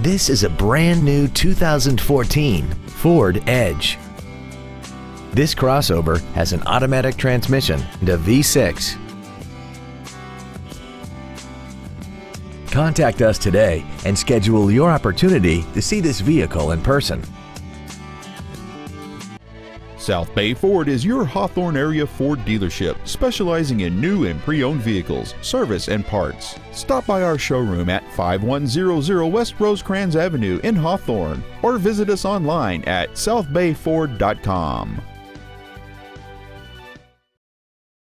This is a brand new 2014 Ford Edge. This crossover has an automatic transmission and a V6. Contact us today and schedule your opportunity to see this vehicle in person. South Bay Ford is your Hawthorne area Ford dealership, specializing in new and pre-owned vehicles, service, and parts. Stop by our showroom at 5100 West Rosecrans Avenue in Hawthorne or visit us online at southbayford.com.